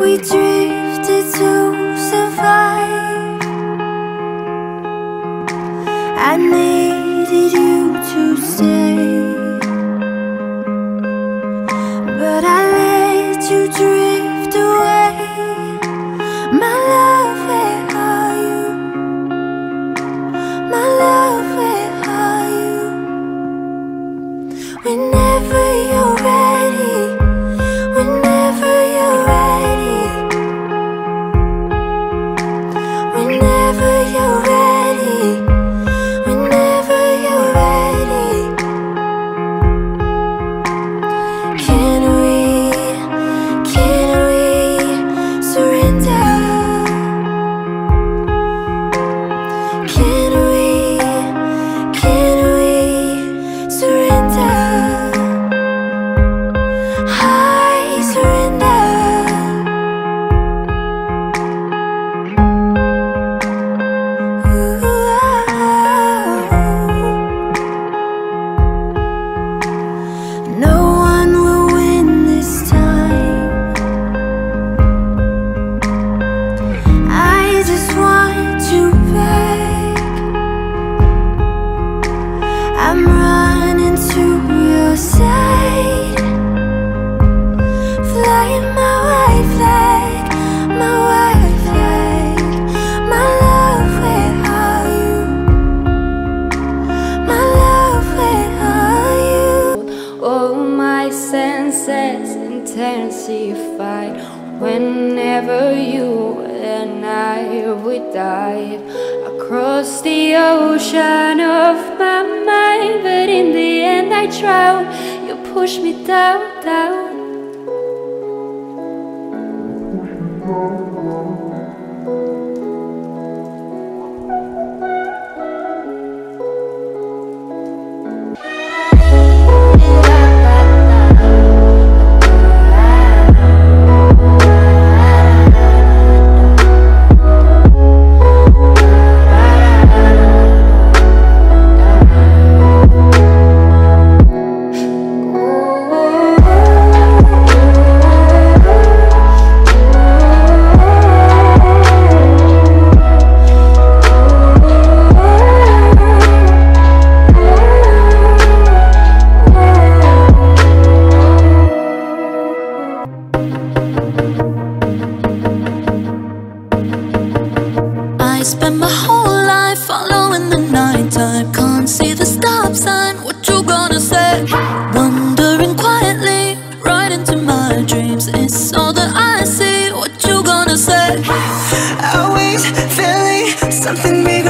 We drifted to survive. I need 잘 Whenever you and I we dive across the ocean of my mind, but in the end I drown. You push me down, down. Something big.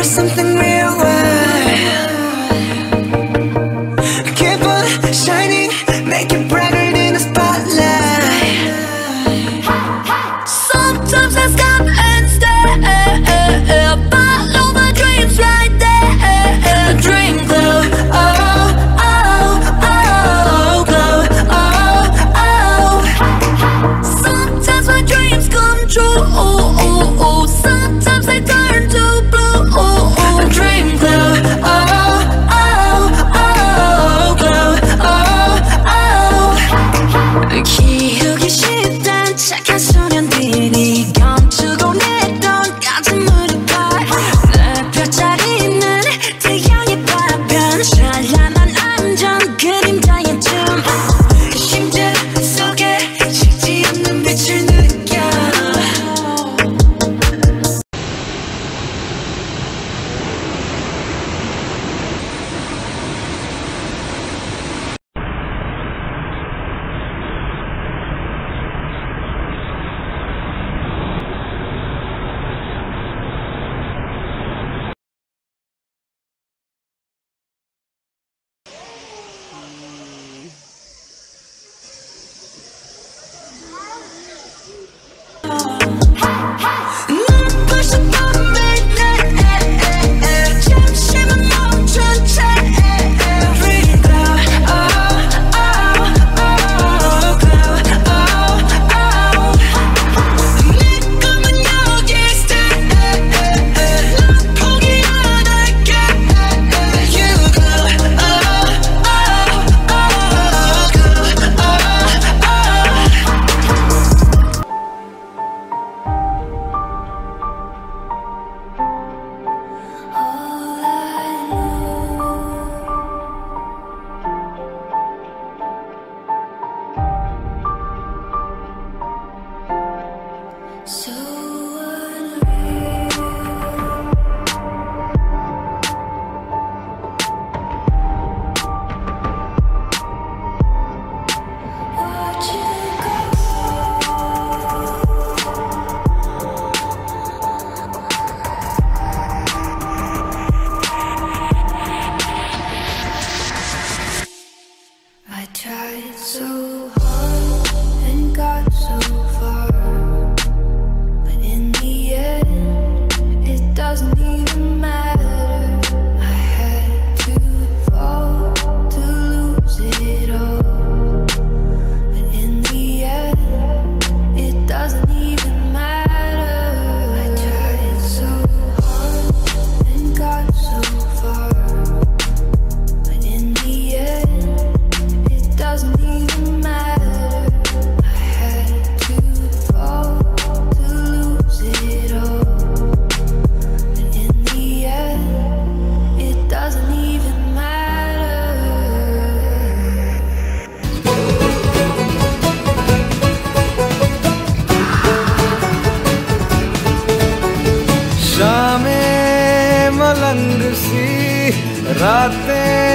पलंग सी रातें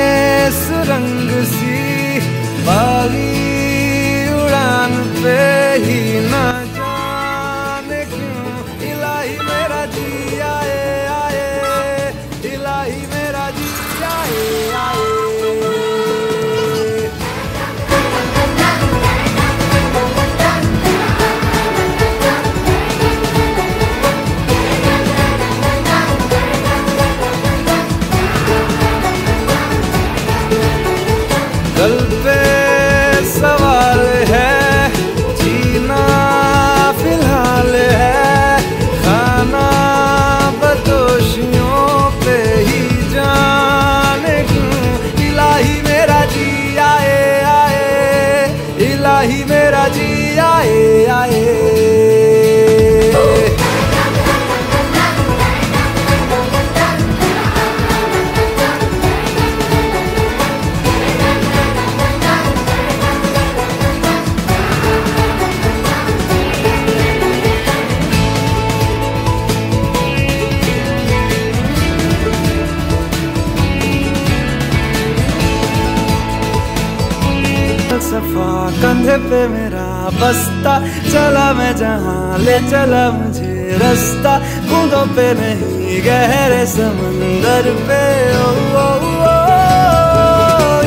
पे मेरा बस्ता चला मैं जहाँ ले चला मुझे रास्ता कूदों पे नहीं गहरे समंदर पे ओ, ओ, ओ,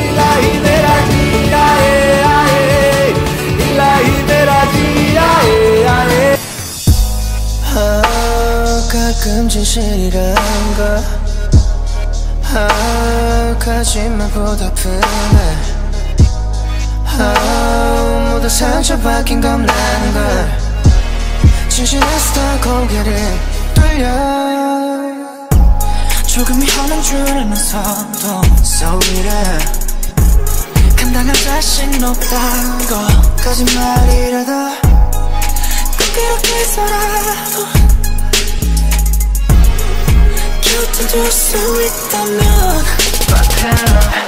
इलाही मेरा जी आए आए इलाही मेरा जी आए आए 아, 가끔 진실이란 걸 아, 거짓말 보다프네 아, 모두 상처받긴 겁나는 걸 진실에서 고개를 돌려. 조금이 화난 줄 알면서도 소리를 감당할 자신 없다고 거짓말이라도 꼭 이렇게 해서라도 곁에 둘수 있다면.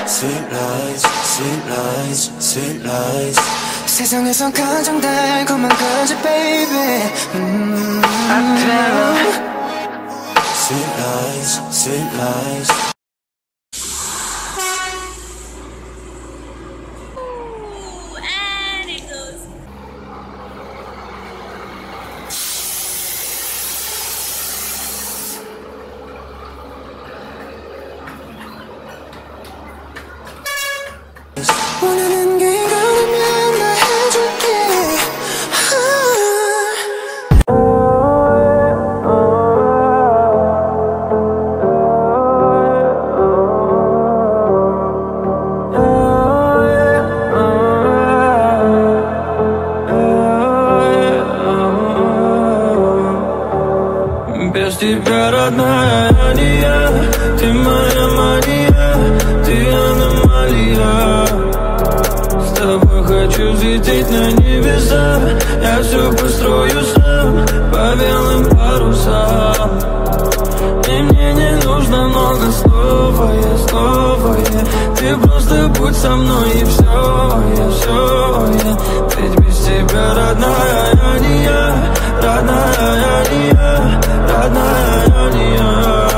Sweet lies, sweet lies, sweet lies 세상에서 가장 달콤한 거지 baby 음. Sweet lies, sweet lies And it goes. хочу взлететь на небеса. Я все построю сам по белым парусам. И мне не нужно много слов, а я снова я. Ты просто будь со мной и все, я все я. Ведь без тебя, родная, я не я. Родная, я не я. Родная, я не я